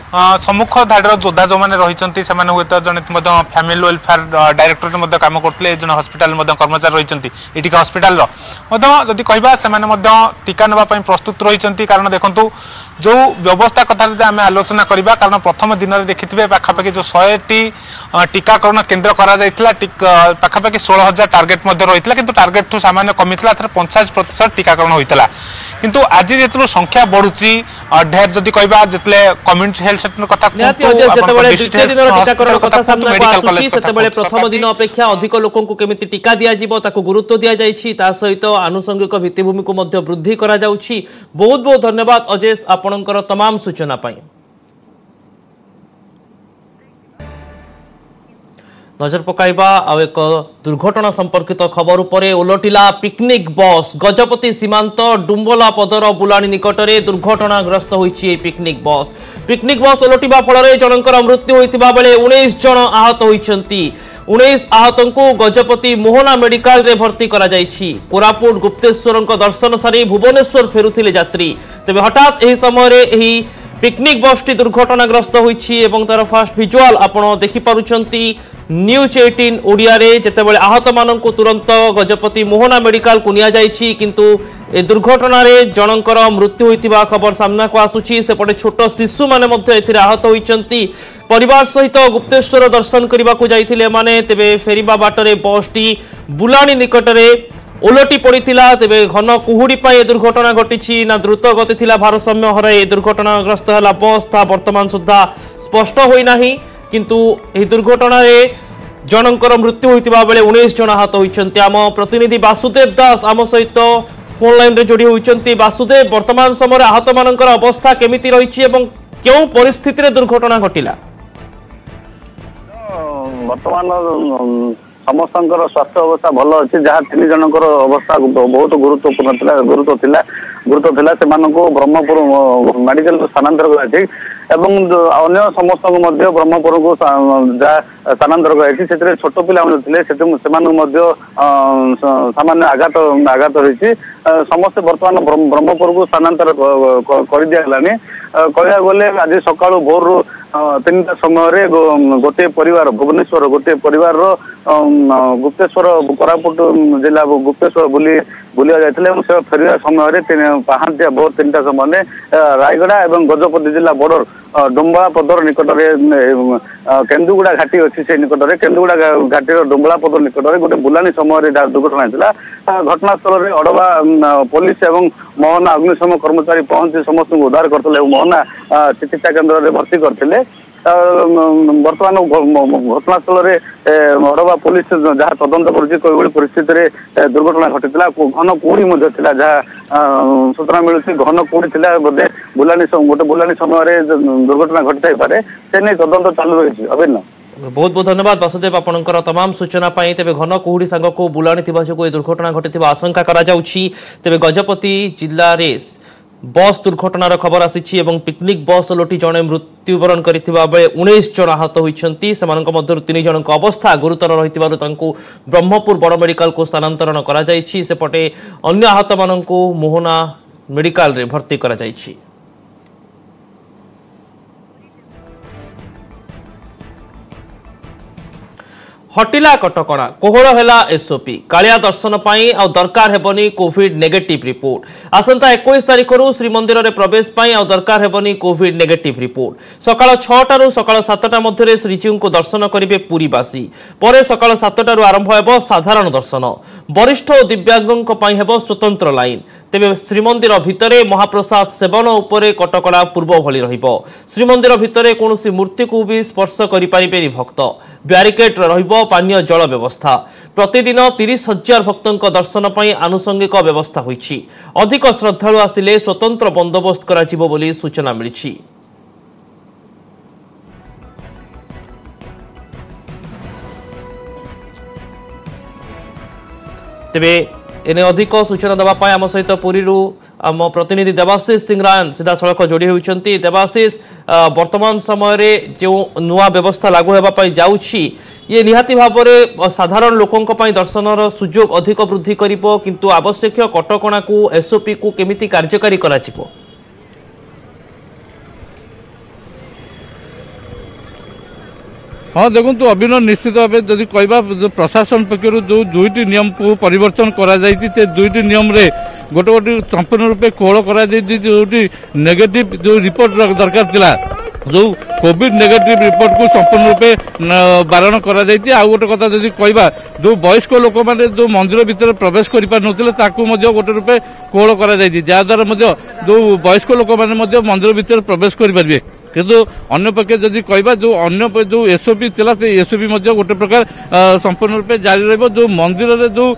ସମ୍ମୁଖ ଧାଡ଼ିର ଯୋଦ୍ଧା ଯେଉଁମାନେ ରହିଛନ୍ତି ସେମାନେ ହୁଏତ ଜଣେ ମଧ୍ୟ ଫ୍ୟାମିଲି ୱେଲଫେୟାର ଡାଇରେକ୍ଟରରେ ମଧ୍ୟ କାମ କରୁଥିଲେ ଜଣେ ହସ୍ପିଟାଲ ମଧ୍ୟ କର୍ମଚାରୀ ରହିଛନ୍ତି ଏଠିକା ହସ୍ପିଟାଲର ମଧ୍ୟ ଯଦି କହିବା ସେମାନେ ମଧ୍ୟ ଟିକା ନେବା ପାଇଁ ପ୍ରସ୍ତୁତ ରହିଛନ୍ତି କାରଣ ଦେଖନ୍ତୁ যে ব্যবস্থা কথা যদি আমি আলোচনা করা কারণ প্রথম দিনের দেখিবে পাখাপাখি যে শহেটি টিকাকরণ কেন্দ্র করা যাই পাখাপাখি ষোল হাজার টার্গেট মধ্যে রয়েছে কিন্তু টার্গেট ঠু সামান্য কমিলা এর পঞ্চাশ প্রতিশত টিকাকরণ হয়েছিল কিন্তু আজ যেত সংখ্যা বড়ুচি ঢের যদি কহবা যেতলে কমিউনিটি হেলথ সেন্টার কথা সেতবে প্রথম দিন অপেক্ষা অধিক লোকଙ୍କୁ কেমিতি টিকা দিয়া যাব তাকে গুরুত্ব দিয়া যাইছি তা সহিত আনুষঙ্গিক ভিত্তিভূমিকে মধ্য বৃদ্ধি করা যাউছি বহুত বহুত ধন্যবাদ অজেশ আপন आपणकर तमाम सूचना पाई নজর পকাইবা ଆଉ ଏକ ଦୁର୍ଘଟଣା ସମ୍ପର୍କିତ ଖବର ଉପରେ ଓଲଟିଲା ପିକନିକ୍ ବସ୍ ଗଜପତି ସୀମାନ୍ତ ଡୁମ୍ବଲା ପଦର ବୁଲାଣି ନିକଟରେ ଦୁର୍ଘଟଣାଗ୍ରସ୍ତ ହୋଇଛି ଏହି ପିକନିକ୍ ବସ୍ ପିକନିକ୍ ବସ୍ ଓଲଟିବା ଫଳରେ ଜଣଙ୍କର ମୃତ୍ୟୁ ହୋଇଥିବା ବେଳେ ଉଣେଇଶ ଜଣ ଆହତ ହୋଇଛନ୍ତି ଉଣେଇଶ ଆହତଙ୍କୁ ଗଜପତି ମୋହନା ମେଡିକାଲରେ ଭର୍ତ୍ତି କରାଯାଇଛି କୋରାପୁଟ ଗୁପ୍ତେଶ୍ୱରଙ୍କ ଦର୍ଶନ ସାରି ଭୁବନେଶ୍ୱର ଫେରୁଥିଲେ ଯାତ୍ରୀ ତେବେ ହଠାତ୍ ଏହି ସମୟରେ ଏହି পিকনিক বসটি দুর্ঘটনাগ্রস্ত হয়েছে এবং তার ফার্স্ট ভিজুয়াল আপনার দেখিপারুচ্ছেন ନ୍ୟୁଜ୍ ଏଇଟିନ୍ ଓଡ଼ିଆରେ ଯେତେବେଳେ ଆହତମାନଙ୍କୁ ତୁରନ୍ତ ଗଜପତି ମୋହନା ମେଡିକାଲକୁ ନିଆଯାଇଛି କିନ୍ତୁ ଏ ଦୁର୍ଘଟଣାରେ ଜଣଙ୍କର ମୃତ୍ୟୁ ହୋଇଥିବା ଖବର ସାମ୍ନାକୁ ଆସୁଛି ସେପଟେ ଛୋଟ ଶିଶୁମାନେ ମଧ୍ୟ ଏଥିରେ ଆହତ ହୋଇଛନ୍ତି ପରିବାର ସହିତ ଗୁପ୍ତେଶ୍ୱର ଦର୍ଶନ କରିବାକୁ ଯାଇଥିଲେ ଏମାନେ ତେବେ ଫେରିବା ବାଟରେ ବସ୍ଟି ବୁଲାଣି ନିକଟରେ ଓଲଟି ପଡ଼ିଥିଲା ତେବେ ଘନ କୁହୁଡ଼ି ପାଇଁ ଏ ଦୁର୍ଘଟଣା ଘଟିଛି ନା ଦ୍ରୁତ ଗତି ଥିଲା ଭାରସାମ୍ୟ ହରାଇ ଏ ଦୁର୍ଘଟଣାଗ୍ରସ୍ତ ହେଲା ବସ୍ ତାହା ବର୍ତ୍ତମାନ ସୁଦ୍ଧା ସ୍ପଷ୍ଟ ହୋଇନାହିଁ কিন্তু এই দুর্ঘটনায় জনকর মৃত্যু হয়েছে বেড়ে উনিশ জন আহত হয়েছেন আম প্রতিনিধি বাসুদেব দাস আম সহিত ফোন লাইনে যোড়ি হয়েছেন বাসুদেব বর্তমান সময় আহত মানকর অবস্থা কমিটি রয়েছে এবং কেউ পরিস্থিতিরে দুর্ঘটনা ঘটিলা বর্তমান ସମସ୍ତଙ୍କର স্বাস্থ্য অবস্থা ভালো ଅଛି যা তিন জনকর অবস্থা ବହୁତ গুরুত্বপূর্ণ গুরুত্ব ଗୁରୁତ୍ୱ ଥିଲା ଗୁରୁତ୍ୱ ଥିଲା ସେମାନଙ୍କୁ ବ୍ରହ୍ମପୁର ମେଡିକାଲକୁ ସ୍ଥାନାନ୍ତର ଏବଂ ଅନ୍ୟ ସମସ୍ତଙ୍କୁ ମଧ୍ୟ ବ୍ରହ୍ମପୁରକୁ ଯାହା ସ୍ଥାନାନ୍ତର କରାଯାଇଛି ସେଥିରେ ଛୋଟ ପିଲାମାନେ ଥିଲେ ସେଥି ସେମାନଙ୍କୁ ମଧ୍ୟ ସାମାନ୍ୟ ଆଘାତ ଆଘାତ ହୋଇଛି ସମସ୍ତେ ବର୍ତ୍ତମାନ ବ୍ରହ୍ମପୁରକୁ ସ୍ଥାନାନ୍ତର କରିଦିଆଗଲାଣି କହିବାକୁ ଗଲେ ଆଜି ସକାଳୁ ଭୋରରୁ ତିନିଟା ସମୟରେ ଗୋଟିଏ ପରିବାର ଭୁବନେଶ୍ୱର ଗୋଟିଏ ପରିବାରର ଗୁପ୍ତେଶ୍ୱର କୋରାପୁଟ ଜିଲ୍ଲା ଗୁପ୍ତେଶ୍ୱର ବୁଲି ବୁଲିବାକୁ ଯାଇଥିଲେ ଏବଂ ସେ ଫେରିବା ସମୟରେ ପାହାନ୍ତିଆ ଭୋର ତିନିଟା ସମୟରେ ରାୟଗଡ଼ା ଏବଂ ଗଜପତି ଜିଲ୍ଲା ବର୍ଡର ଡୁମ୍ବଳା ପଦର ନିକଟରେ କେନ୍ଦୁଗୁଡ଼ା ଘାଟି ଅଛି ସେ ନିକଟରେ କେନ୍ଦୁଗୁଡ଼ା ଘାଟିର ଡୁମ୍ବଳା ପଦ ନିକଟରେ ଗୋଟେ ବୁଲାଣି ସମୟରେ ଯାହା ଦୁର୍ଘଟଣା ହେଇଥିଲା ଘଟଣାସ୍ଥଳରେ ଅଡ଼ବା ପୋଲିସ ଏବଂ ମୋହନା ଅଗ୍ନିଶମ କର୍ମଚାରୀ ପହଞ୍ଚି ସମସ୍ତଙ୍କୁ ଉଦ୍ଧାର କରିଥିଲେ ଏବଂ ମୋହନା ଚିକିତ୍ସା କେନ୍ଦ୍ରରେ ଭର୍ତ୍ତି କରିଥିଲେ ବର୍ତ୍ତମାନ ଘଟଣାସ୍ଥଳରେ ଅଡବା ପୋଲିସ ଯାହା ତଦନ୍ତ କରୁଛି କେଉଁଭଳି ପରିସ୍ଥିତିରେ ଦୁର୍ଘଟଣା ଘଟିଥିଲା ଘନ କୁହୁଡ଼ି ମଧ୍ୟ ଥିଲା ଯାହା ସୂଚନା ମିଳୁଛି ଘନ କୁହୁଡ଼ି ଥିଲା ବୋଧେ ବୁଲାଣି ଗୋଟେ ବୁଲାଣି ସମୟରେ ଦୁର୍ଘଟଣା ଘଟିଥାଇପାରେ ସେ ନେଇ ତଦନ୍ତ ଚାଲୁ ରହିଛି ଅଭିନ୍ନ ବହୁତ ବହୁତ ଧନ୍ୟବାଦ ବାସୁଦେବ ଆପଣଙ୍କର ତମାମ ସୂଚନା ପାଇଁ ତେବେ ଘନ କୁହୁଡ଼ି ସାଙ୍ଗକୁ ବୁଲାଣି ଥିବା ଯୋଗୁଁ ଏ ଦୁର୍ଘଟଣା ଘଟିଥିବା ଆଶଙ୍କା କରାଯାଉଛି ତେବେ ଗଜପତି ଜିଲ୍ଲାରେ ବସ୍ ଦୁର୍ଘଟଣାର ଖବର ଆସିଛି ଏବଂ ପିକନିକ୍ ବସ୍ ଲୋଟି ଜଣେ ମୃତ୍ୟୁବରଣ କରିଥିବା ବେଳେ ଉଣେଇଶ ଜଣ ଆହତ ହୋଇଛନ୍ତି ସେମାନଙ୍କ ମଧ୍ୟରୁ ତିନି ଜଣଙ୍କ ଅବସ୍ଥା ଗୁରୁତର ରହିଥିବାରୁ ତାଙ୍କୁ ବ୍ରହ୍ମପୁର ବଡ଼ ମେଡିକାଲକୁ ସ୍ଥାନାନ୍ତରଣ କରାଯାଇଛି ସେପଟେ ଅନ୍ୟ ଆହତମାନଙ୍କୁ ମୋହନା ମେଡିକାଲରେ ଭର୍ତ୍ତି କରାଯାଇଛି ହଟିଲା କଟକଣା କୋହଳ ହେଲା ଏସ୍ଓପି କାଳିଆ ଦର୍ଶନ ପାଇଁ ଆଉ ଦରକାର ହେବନି କୋଭିଡ୍ ନେଗେଟିଭ୍ ରିପୋର୍ଟ ଆସନ୍ତା ଏକୋଇଶ ତାରିଖରୁ ଶ୍ରୀମନ୍ଦିରରେ ପ୍ରବେଶ ପାଇଁ ଆଉ ଦରକାର ହେବନି କୋଭିଡ୍ ନେଗେଟିଭ୍ ରିପୋର୍ଟ ସକାଳ ଛଅଟାରୁ ସକାଳ ସାତଟା ମଧ୍ୟରେ ଶ୍ରୀଜୀଉଙ୍କୁ ଦର୍ଶନ କରିବେ ପୁରୀବାସୀ ପରେ ସକାଳ ସାତଟାରୁ ଆରମ୍ଭ ହେବ ସାଧାରଣ ଦର୍ଶନ ବରିଷ୍ଠ ଓ ଦିବ୍ୟାଙ୍ଗଙ୍କ ପାଇଁ ହେବ ସ୍ୱତନ୍ତ୍ର ଲାଇନ୍ ତେବେ ଶ୍ରୀମନ୍ଦିର ଭିତରେ ମହାପ୍ରସାଦ ସେବନ ଉପରେ କଟକଣା ପୂର୍ବ ଭଳି ରହିବ ଶ୍ରୀମନ୍ଦିର ଭିତରେ କୌଣସି ମୂର୍ତ୍ତିକୁ ବି ସ୍ପର୍ଶ କରିପାରିବେନି ଭକ୍ତ ବ୍ୟାରିକେଡ୍ ରହିବ ପାନୀୟ ଜଳ ବ୍ୟବସ୍ଥା ପ୍ରତିଦିନ ତିରିଶ ହଜାର ଭକ୍ତଙ୍କ ଦର୍ଶନ ପାଇଁ ଆନୁଷଙ୍ଗିକ ବ୍ୟବସ୍ଥା ହୋଇଛି ଅଧିକ ଶ୍ରଦ୍ଧାଳୁ ଆସିଲେ ସ୍ୱତନ୍ତ୍ର ବନ୍ଦୋବସ୍ତ କରାଯିବ ବୋଲି ସୂଚନା ମିଳିଛି ତେବେ ଏନେ ଅଧିକ ସୂଚନା ଦେବା ପାଇଁ ଆମ ସହିତ ପୁରୀରୁ ଆମ ପ୍ରତିନିଧି ଦେବାଶିଷ ସିଂ ରାୟନ ସିଧାସଳଖ ଯୋଡ଼ି ହେଉଛନ୍ତି ଦେବାଶିଷ ବର୍ତ୍ତମାନ ସମୟରେ ଯେଉଁ ନୂଆ ବ୍ୟବସ୍ଥା ଲାଗୁ ହେବା ପାଇଁ ଯାଉଛି ଇଏ ନିହାତି ଭାବରେ ସାଧାରଣ ଲୋକଙ୍କ ପାଇଁ ଦର୍ଶନର ସୁଯୋଗ ଅଧିକ ବୃଦ୍ଧି କରିବ କିନ୍ତୁ ଆବଶ୍ୟକୀୟ କଟକଣାକୁ ଏସ୍ଓପିକୁ କେମିତି କାର୍ଯ୍ୟକାରୀ କରାଯିବ ହଁ ଦେଖନ୍ତୁ ଅଭିନୟ ନିଶ୍ଚିତ ଭାବେ ଯଦି କହିବା ପ୍ରଶାସନ ପକ୍ଷରୁ ଯେଉଁ ଦୁଇଟି ନିୟମକୁ ପରିବର୍ତ୍ତନ କରାଯାଇଛି ସେ ଦୁଇଟି ନିୟମରେ ଗୋଟେ ଗୋଟେ ସମ୍ପୂର୍ଣ୍ଣ ରୂପେ କୋହଳ କରାଯାଇଛି ଯେଉଁଠି ନେଗେଟିଭ୍ ଯେଉଁ ରିପୋର୍ଟ ଦରକାର ଥିଲା ଯେଉଁ କୋଭିଡ୍ ନେଗେଟିଭ୍ ରିପୋର୍ଟକୁ ସମ୍ପୂର୍ଣ୍ଣ ରୂପେ ବାରଣ କରାଯାଇଛି ଆଉ ଗୋଟେ କଥା ଯଦି କହିବା ଯେଉଁ ବୟସ୍କ ଲୋକମାନେ ଯେଉଁ ମନ୍ଦିର ଭିତରେ ପ୍ରବେଶ କରିପାରୁନଥିଲେ ତାକୁ ମଧ୍ୟ ଗୋଟେ ରୂପେ କୋହଳ କରାଯାଇଛି ଯାହାଦ୍ୱାରା ମଧ୍ୟ ଯେଉଁ ବୟସ୍କ ଲୋକମାନେ ମଧ୍ୟ ମନ୍ଦିର ଭିତରେ ପ୍ରବେଶ କରିପାରିବେ କିନ୍ତୁ ଅନ୍ୟ ପକ୍ଷେ ଯଦି କହିବା ଯେଉଁ ଅନ୍ୟ ଯେଉଁ ଏସ୍ଓପି ଥିଲା ସେ ଏସ୍ଓପି ମଧ୍ୟ ଗୋଟେ ପ୍ରକାର ସମ୍ପୂର୍ଣ୍ଣ ରୂପେ ଜାରି ରହିବ ଯେଉଁ ମନ୍ଦିରରେ ଯେଉଁ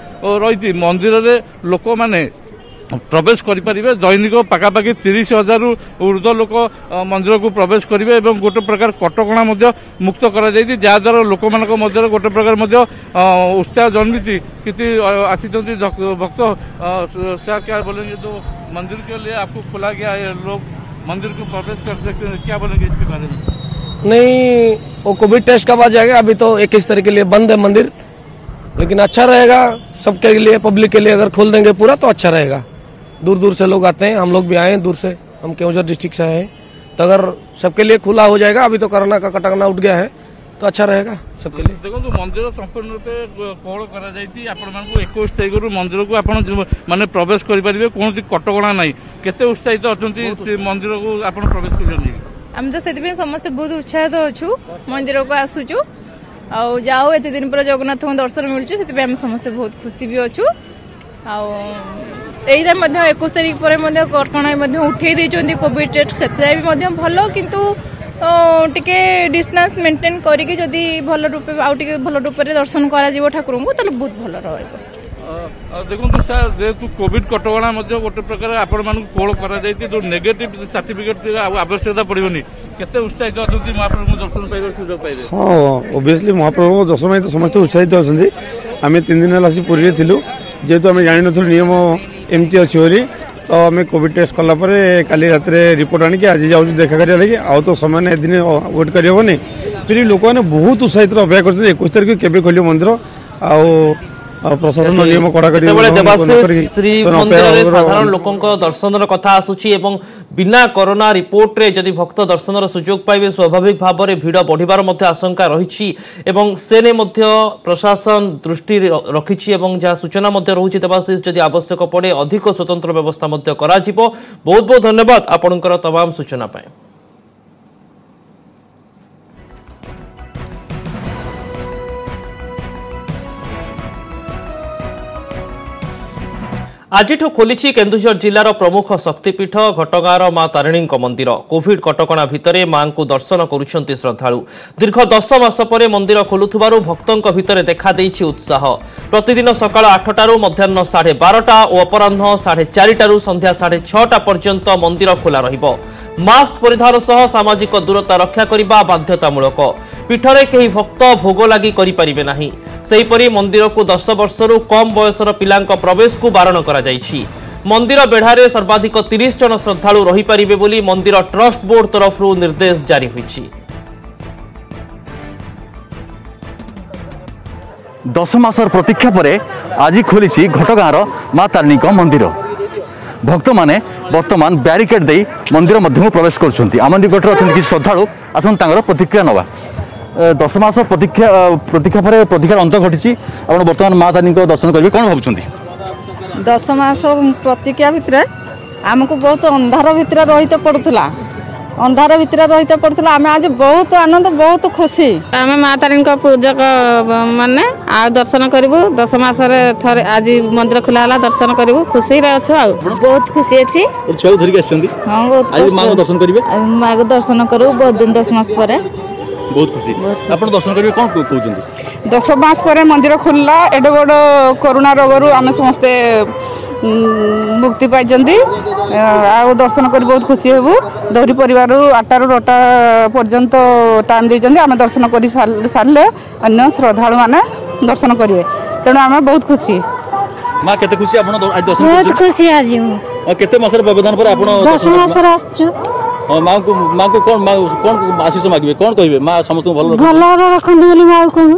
ରହିଛି ମନ୍ଦିରରେ ଲୋକମାନେ ପ୍ରବେଶ କରିପାରିବେ ଦୈନିକ ପାଖାପାଖି ତିରିଶ ହଜାରରୁ ଉର୍ଦ୍ଧ୍ୱ ଲୋକ ମନ୍ଦିରକୁ ପ୍ରବେଶ କରିବେ ଏବଂ ଗୋଟେ ପ୍ରକାର କଟକଣା ମଧ୍ୟ ମୁକ୍ତ କରାଯାଇଛି ଯାହାଦ୍ୱାରା ଲୋକମାନଙ୍କ ମଧ୍ୟରେ ଗୋଟେ ପ୍ରକାର ମଧ୍ୟ ଉତ୍ସାହ ଜନ୍ମିଛି କିଛି ଆସିଛନ୍ତି ଭକ୍ତ ଉତ୍ସାହ କ୍ୟା ବୋଲେंगे जो मंदिर के लिए आपको खोला गया है लोग मंदिर को प्रवेश कर सकते हैं क्या बोलेंगे इसके बारे में नहीं वो कोविड टेस्ट कब आ जाएगा अभी तो इक्कीस तारीख के लिए बंद है मंदिर लेकिन अच्छा रहेगा सबके लिए पब्लिक के लिए अगर खोल देंगे पूरा तो अच्छा रहेगा दूर दूर से लोग आते हैं हम लोग भी आए हैं दूर से हम केवझर डिस्ट्रिक्ट से आए हैं तो अगर सबके लिए खुला हो जाएगा अभी तो कोरोना का कटकना उठ गया है तो अच्छा रहेगा सबके लिए देखो मंदिर संपूर्ण रूपे कोहल कर एकोश तारीख मंदिर को आप मैंने प्रवेश करेंगे कौन कटका ना केते उत्साहित अच्छा मंदिर को आप प्रवेश कर आम तो से समस्ते बहुत उत्साहित अच्छु मंदिर को आसुचु ଆଉ ଯାଉ ଏତେ ଦିନ ପରେ ଜଗନ୍ନାଥଙ୍କ ଦର୍ଶନ ମିଳୁଛି ସେଥିପାଇଁ ଆମେ ସମସ୍ତେ ବହୁତ ଖୁସି ବି ଅଛୁ ଆଉ ଏଇଟା ମଧ୍ୟ ଏକୋଇଶ ତାରିଖ ପରେ ମଧ୍ୟ କଟକଣା ମଧ୍ୟ ଉଠେଇ ଦେଇଛନ୍ତି କୋଭିଡ ଟେଷ୍ଟ ସେଥିରେ ବି ମଧ୍ୟ ଭଲ କିନ୍ତୁ টিকে ডিষ্টান্স মেন্টেন করিকি যদি ভাল রূপে আউ টিকে ভাল রূপে দর্শন করা যাব ঠাকুরଙ୍କୁ তাহলে বহুত ভাল ରହିବ ଦେଖନ୍ତୁ ସାର୍ ଯେହେତୁ କୋଭିଡ୍ କଟକଣା ମଧ୍ୟ ଗୋଟେ ପ୍ରକାର ଆପଣମାନଙ୍କୁ କୋହଳ କରାଯାଇଛି ଯେଉଁ ନେଗେଟିଭ୍ ସାର୍ଟିଫିକେଟ୍ ଆଉ ଆବଶ୍ୟକତା ପଡ଼ିବନି କେତେ ଉତ୍ସାହିତ ଅଛନ୍ତି ମହାପ୍ରଭୁଙ୍କୁ ଦର୍ଶନ ପାଇବାର ସୁଯୋଗ ପାଇବେ ହଁ ଓଭିଅସ୍ଲି ମହାପ୍ରଭୁଙ୍କ ଦର୍ଶନ ପାଇଁ ତ ସମସ୍ତେ ଉତ୍ସାହିତ ଅଛନ୍ତି ଆମେ ତିନି ଦିନ ହେଲା ଆସି ପୁରୀରେ ଥିଲୁ ଯେହେତୁ ଆମେ ଜାଣିନଥିଲୁ ନିୟମ ଏମିତି ଅଛି ବୋଲି तो आम कॉविड टेस्ट कला का रात रिपोर्ट आज आज जाऊँ देखा करा तो समय ए दिन व्वेट करहबनी फिर लोक मैंने बहुत उत्साहित अपेक्षा कर एक तारीख के खोल मंदिर आउ ପ୍ରଶାସନ ନିୟମ କଡ଼ାକଡ଼ି ଯେତେବେଳେ ଦେବାଶିଷ ଶ୍ରୀ ମନ୍ଦିରରେ ସାଧାରଣ ଲୋକଙ୍କ ଦର୍ଶନର କଥା ଆସୁଛି ଏବଂ ବିନା କରୋନା ରିପୋର୍ଟରେ ଯଦି ଭକ୍ତ ଦର୍ଶନର ସୁଯୋଗ ପାଇବେ ସ୍ୱାଭାବିକ ଭାବରେ ଭିଡ଼ ବଢ଼ିବାର ମଧ୍ୟ ଆଶଙ୍କା ରହିଛି ଏବଂ ସେ ନେଇ ମଧ୍ୟ ପ୍ରଶାସନ ଦୃଷ୍ଟି ରଖିଛି ଏବଂ ଯାହା ସୂଚନା ମଧ୍ୟ ରହୁଛି ଦେବାଶିଷ ଯଦି ଆବଶ୍ୟକ ପଡ଼େ ଅଧିକ ସ୍ୱତନ୍ତ୍ର ବ୍ୟବସ୍ଥା ମଧ୍ୟ କରାଯିବ ବହୁତ ବହୁତ ଧନ୍ୟବାଦ ଆପଣଙ୍କର ତମାମ ସୂଚନା ପାଇଁ ଆଜିଠୁ ଖୋଲିଛି କେନ୍ଦୁଝର ଜିଲ୍ଲାର ପ୍ରମୁଖ ଶକ୍ତିପୀଠ ଘଟଗାଁର ମା ତାରିଣୀଙ୍କ ମନ୍ଦିର କୋଭିଡ କଟକଣା ଭିତରେ ମାଙ୍କୁ ଦର୍ଶନ କରୁଛନ୍ତି ଶ୍ରଦ୍ଧାଳୁ ଦୀର୍ଘ ଦଶ ମାସ ପରେ ମନ୍ଦିର ଖୋଲୁଥିବାରୁ ଭକ୍ତଙ୍କ ଭିତରେ ଦେଖାଦେଇଛି ଉତ୍ସାହ ପ୍ରତିଦିନ ସକାଳ ଆଠଟାରୁ ମଧ୍ୟାହ୍ନ ସାଢ଼େ ବାରଟା ଓ ଅପରାହ୍ନ ସାଢ଼େ ଚାରିଟାରୁ ସନ୍ଧ୍ୟା ସାଢ଼େ ଛଅଟା ପର୍ଯ୍ୟନ୍ତ ମନ୍ଦିର ଖୋଲା ରହିବ ମାସ୍କ ପରିଧାନ ସହ ସାମାଜିକ ଦୂରତା ରକ୍ଷା କରିବା ବାଧ୍ୟତାମୂଳକ ପୀଠରେ କେହି ଭକ୍ତ ଭୋଗ ଲାଗି କରିପାରିବେ ନାହିଁ ସେହିପରି ମନ୍ଦିରକୁ ଦଶ ବର୍ଷରୁ କମ୍ ବୟସର ପିଲାଙ୍କ ପ୍ରବେଶକୁ ବାରଣ କରାଯିବ କରାଯାଇଛି ମନ୍ଦିର ବେଢ଼ାରେ ସର୍ବାଧିକ ତିରିଶ ଜଣ ଶ୍ରଦ୍ଧାଳୁ ରହିପାରିବେ ବୋଲି ମନ୍ଦିର ଟ୍ରଷ୍ଟ ବୋର୍ଡ ତରଫରୁ ନିର୍ଦ୍ଦେଶ ଜାରି ହୋଇଛି ଦଶ ମାସର ପ୍ରତୀକ୍ଷା ପରେ ଆଜି ଖୋଲିଛି ଘଟଗାଁର ମା ତାରିଣୀଙ୍କ ମନ୍ଦିର ଭକ୍ତମାନେ ବର୍ତ୍ତମାନ ବ୍ୟାରିକେଡ୍ ଦେଇ ମନ୍ଦିର ମଧ୍ୟକୁ ପ୍ରବେଶ କରୁଛନ୍ତି ଆମ ନିକଟରେ ଅଛନ୍ତି କିଛି ଶ୍ରଦ୍ଧାଳୁ ଆସନ୍ତୁ ତାଙ୍କର ପ୍ରତିକ୍ରିୟା ନେବା ଦଶ ମାସ ପ୍ରତୀକ୍ଷା ପ୍ରତୀକ୍ଷା ପରେ ପ୍ରତୀକ୍ଷାର ଅନ୍ତ ଘଟିଛି ଆପଣ ବର୍ତ୍ତମାନ ମା ତାରିଣୀଙ୍କ ଦର୍ଶନ କରିବେ କ'ଣ ଭାବୁଛନ୍ତି ଦଶ ମାସ ପ୍ରତିକ୍ରିୟା ଭିତରେ ଆମକୁ ବହୁତ ଅନ୍ଧାର ଭିତରେ ରହିତେ ପଡ଼ୁଥିଲା ଅନ୍ଧାର ଭିତରେ ରହିତେ ପଡ଼ୁଥିଲା ଆମେ ଆଜି ବହୁତ ଆନନ୍ଦ ବହୁତ ଖୁସି ଆମେ ମା ତାରିଣୀଙ୍କ ପୂଜକ ମାନେ ଆଉ ଦର୍ଶନ କରିବୁ ଦଶ ମାସରେ ଥରେ ଆଜି ମନ୍ଦିର ଖୋଲା ହେଲା ଦର୍ଶନ କରିବୁ ଖୁସିରେ ଅଛୁ ଆଉ ବହୁତ ଖୁସି ଅଛି ଛୁଆକୁ ଧରିକି ଆସିଛନ୍ତି ହଁ ବହୁତ ମାଆଙ୍କୁ ଦର୍ଶନ କରିବେ ମାଆକୁ ଦର୍ଶନ କରିବୁ ବହୁତ ଦିନ ଦଶ ମାସ ପରେ ବହୁତ ଖୁସି ଆପଣ ଦର୍ଶନ କରିବେ କ'ଣ କହୁଛନ୍ତି দশ মাস পরে মন্দির খুললা এত বড় করোনা রোগর আমি সমস্ত মুক্তি পাই আর্শন করে বহু খুশি হব দৌড়ি পরিবার আটটার নটা পর্যন্ত টাইম দিয়েছেন আমি দর্শন করে সারলে অন্য শ্রদ্ধাড় মানে দর্শন করবে তেমন আমি বহু খুশি মা কে খুশি খুশি আজ কত মাসের ব্যবধান পরে আপনার দশ মাসের আসছু মা মা কোন আশিস মাগবে কোন কইবে মা সমস্ত ভালো ভালো রাখন্তু বলি মা কইবু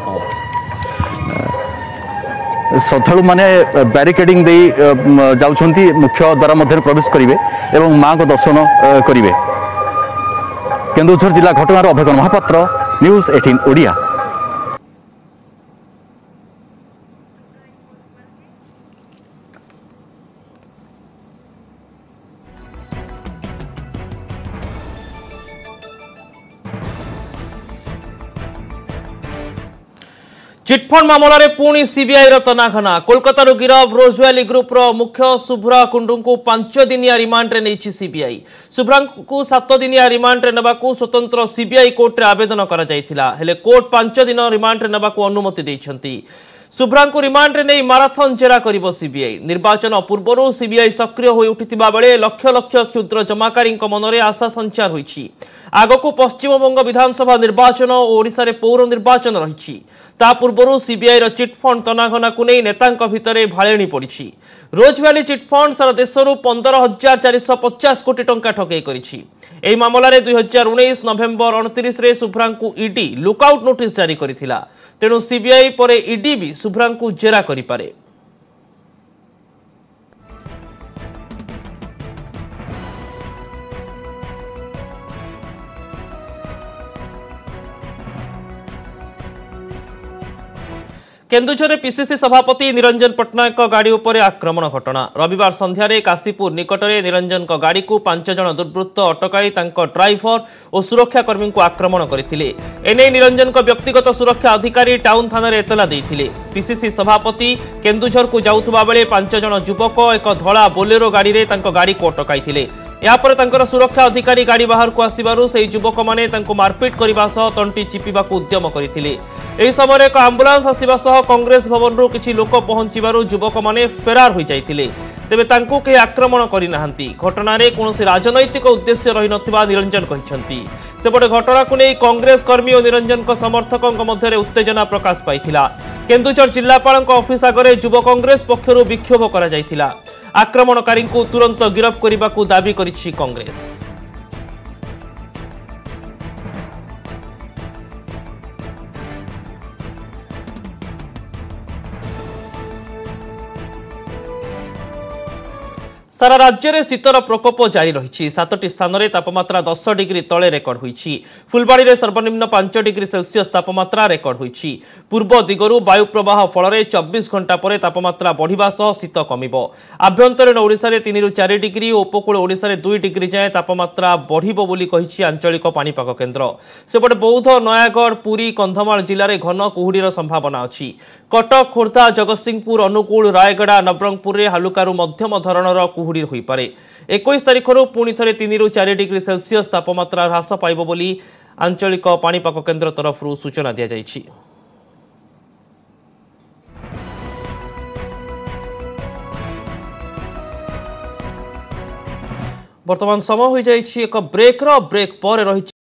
ଶ୍ରଦ୍ଧାଳୁମାନେ ବ୍ୟାରିକେଡିଂ ଦେଇ ଯାଉଛନ୍ତି ମୁଖ୍ୟ ଦ୍ୱାର ମଧ୍ୟରେ ପ୍ରବେଶ କରିବେ ଏବଂ ମାଙ୍କ ଦର୍ଶନ କରିବେ କେନ୍ଦୁଝର ଜିଲ୍ଲା ଘଟଣାର Abhek Mohapatra news eighteen Odia chit fund ମାମଲାରେ ପୁଣି ସିବିଆଇର ତନାଘନା କୋଲକାତାରୁ ଗିରଫ ରୋଜୱାଲି ଗ୍ରୁପ୍ର ମୁଖ୍ୟ ଶୁଭ୍ରା କୁଣ୍ଡୁଙ୍କୁ ପାଞ୍ଚ ଦିନିଆ ରିମାଣ୍ଡରେ ନେଇଛି ସିବିଆଇ ଶୁଭ୍ରାଙ୍କୁ ସାତ ଦିନିଆ ରିମାଣ୍ଡରେ ନେବାକୁ ସ୍ୱତନ୍ତ୍ର ସିବିଆଇ କୋର୍ଟରେ ଆବେଦନ କରାଯାଇଥିଲା ହେଲେ କୋର୍ଟ ପାଞ୍ଚ ଦିନ ରିମାଣ୍ଡରେ ନେବାକୁ ଅନୁମତି ଦେଇଛନ୍ତି ଶୁଭ୍ରାଙ୍କୁ ରିମାଣ୍ଡରେ ନେଇ ମାରାଥନ୍ ଜେରା କରିବ ସିବିଆଇ ନିର୍ବାଚନ ପୂର୍ବରୁ ସିବିଆଇ ସକ୍ରିୟ ହୋଇ ଉଠିଥିବା ବେଳେ ଲକ୍ଷ ଲକ୍ଷ କ୍ଷୁଦ୍ର ଜମାକାରୀଙ୍କ ମନରେ ଆଶା ସଞ୍ଚାର ହୋଇଛି ଆଗକୁ ପଶ୍ଚିମବଙ୍ଗ ବିଧାନସଭା ନିର୍ବାଚନ ଓ ଓଡ଼ିଶାରେ ପୌର ନିର୍ବାଚନ ରହିଛି ତା ପୂର୍ବରୁ ସିବିଆଇର ଚିଟ୍ଫଣ୍ଡ ତନାଘନାକୁ ନେଇ ନେତାଙ୍କ ଭିତରେ ଭାଳେଣି ପଡ଼ିଛି ରୋଜଭ୍ୟାଲି ଚିଟ୍ଫଣ୍ଡ ସାରା ଦେଶରୁ ପନ୍ଦର ହଜାର ଚାରିଶହ ପଚାଶ କୋଟି ଟଙ୍କା ଠକେଇ କରିଛି ଏହି ମାମଲାରେ ଦୁଇ ହଜାର ଉଣେଇଶ ନଭେମ୍ବର ଅଣତିରିଶରେ ଶୁଭ୍ରାଙ୍କୁ ଇଡି ଲୁକ୍ଆଉଟ୍ ନୋଟିସ୍ ଜାରି କରିଥିଲା ତେଣୁ ସିବିଆଇ ପରେ ଇଡି ବି ଶୁଭ୍ରାଙ୍କୁ ଜେରା କରିପାରେ କେନ୍ଦୁଝରରେ ପିସିସି ସଭାପତି ନିରଞ୍ଜନ ପଟ୍ଟନାୟକଙ୍କ ଗାଡ଼ି ଉପରେ ଆକ୍ରମଣ ଘଟଣା ରବିବାର ସନ୍ଧ୍ୟାରେ କାଶୀପୁର ନିକଟରେ ନିରଞ୍ଜନଙ୍କ ଗାଡ଼ିକୁ ପାଞ୍ଚ ଜଣ ଦୁର୍ବୃତ୍ତ ଅଟକାଇ ତାଙ୍କ ଡ୍ରାଇଭର ଓ ସୁରକ୍ଷାକର୍ମୀଙ୍କୁ ଆକ୍ରମଣ କରିଥିଲେ ଏନେଇ ନିରଞ୍ଜନଙ୍କ ବ୍ୟକ୍ତିଗତ ସୁରକ୍ଷା ଅଧିକାରୀ ଟାଉନ୍ ଥାନାରେ ଏତଲା ଦେଇଥିଲେ ପିସିସି ସଭାପତି କେନ୍ଦୁଝରକୁ ଯାଉଥିବା ବେଳେ ପାଞ୍ଚ ଜଣ ଯୁବକ ଏକ ଧଳା ବୋଲେରୋ ଗାଡ଼ିରେ ତାଙ୍କ ଗାଡ଼ିକୁ ଅଟକାଇଥିଲେ ଏହାପରେ ତାଙ୍କର ସୁରକ୍ଷା ଅଧିକାରୀ ଗାଡ଼ି ବାହାରକୁ ଆସିବାରୁ ସେହି ଯୁବକମାନେ ତାଙ୍କୁ ମାରପିଟ୍ କରିବା ସହ ତଣ୍ଟି ଚିପିବାକୁ ଉଦ୍ୟମ କରିଥିଲେ ଏହି ସମୟରେ ଏକ ଆମ୍ବୁଲାନ୍ସ ଆସିବା ସହ କଂଗ୍ରେସ ଭବନରୁ କିଛି ଲୋକ ପହଞ୍ଚିବାରୁ ଯୁବକମାନେ ଫେରାର ହୋଇଯାଇଥିଲେ ତେବେ ତାଙ୍କୁ କେହି ଆକ୍ରମଣ କରିନାହାନ୍ତି ଘଟଣାରେ କୌଣସି ରାଜନୈତିକ ଉଦ୍ଦେଶ୍ୟ ରହିନଥିବା ନିରଞ୍ଜନ କହିଛନ୍ତି ସେପଟେ ଘଟଣାକୁ ନେଇ କଂଗ୍ରେସ କର୍ମୀ ଓ ନିରଞ୍ଜନଙ୍କ ସମର୍ଥକଙ୍କ ମଧ୍ୟରେ ଉତ୍ତେଜନା ପ୍ରକାଶ ପାଇଥିଲା କେନ୍ଦୁଝର ଜିଲ୍ଲାପାଳଙ୍କ ଅଫିସ ଆଗରେ ଯୁବ କଂଗ୍ରେସ ପକ୍ଷରୁ ବିକ୍ଷୋଭ କରାଯାଇଥିଲା ଆକ୍ରମଣକାରୀଙ୍କୁ ତୁରନ୍ତ ଗିରଫ କରିବାକୁ ଦାବି କରିଛି କଂଗ୍ରେସ ସାରା ରାଜ୍ୟରେ ଶୀତର ପ୍ରକୋପ ଜାରି ରହିଛି ସାତଟି ସ୍ଥାନରେ ତାପମାତ୍ରା ଦଶ ଡିଗ୍ରୀ ତଳେ ରେକର୍ଡ ହୋଇଛି ଫୁଲବାଣୀରେ ସର୍ବନିମ୍ନ ପାଞ୍ଚ ଡିଗ୍ରୀ ସେଲସିୟସ୍ ତାପମାତ୍ରା ରେକର୍ଡ ହୋଇଛି ପୂର୍ବ ଦିଗରୁ ବାୟୁ ପ୍ରବାହ ଫଳରେ ଚବିଶ ଘଣ୍ଟା ପରେ ତାପମାତ୍ରା ବଢ଼ିବା ସହ ଶୀତ କମିବ ଆଭ୍ୟନ୍ତରୀଣ ଓଡ଼ିଶାରେ ତିନିରୁ ଚାରି ଡିଗ୍ରୀ ଓ ଉପକୂଳ ଓଡ଼ିଶାରେ ଦୁଇ ଡିଗ୍ରୀ ଯାଏଁ ତାପମାତ୍ରା ବଢ଼ିବ ବୋଲି କହିଛି ଆଞ୍ଚଳିକ ପାଣିପାଗ କେନ୍ଦ୍ର ସେପଟେ ବୌଦ୍ଧ ନୟାଗଡ଼ ପୁରୀ କନ୍ଧମାଳ ଜିଲ୍ଲାରେ ଘନ କୁହୁଡ଼ିର ସମ୍ଭାବନା ଅଛି କଟକ ଖୋର୍ଦ୍ଧା ଜଗତସିଂହପୁର ଅନୁଗୁଳ ରାୟଗଡ଼ା ନବରଙ୍ଗପୁରରେ ହାଲୁକାରୁ ମଧ୍ୟମ ଧରଣର କୁହୁଡ଼ି କୁହୁଡ଼ି ହୋଇପାରେ ଏକୋଇଶ ତାରିଖରୁ ପୁଣି ଥରେ ତିନିରୁ ଚାରି ଡିଗ୍ରୀ ସେଲସିୟସ୍ ତାପମାତ୍ରା ହ୍ରାସ ପାଇବ ବୋଲି ଆଞ୍ଚଳିକ ପାଣିପାଗ କେନ୍ଦ୍ର ତରଫରୁ ସୂଚନା ଦିଆଯାଇଛି ବର୍ତ୍ତମାନ ସମୟ ହୋଇଯାଇଛି ଏକ ବ୍ରେକ୍ର ବ୍ରେକ୍ ପରେ ରହିଛି